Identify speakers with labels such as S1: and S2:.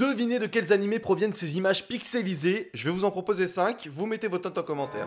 S1: Devinez de quels animés proviennent ces images pixelisées. Je vais vous en proposer 5. Vous mettez vos notes en commentaire.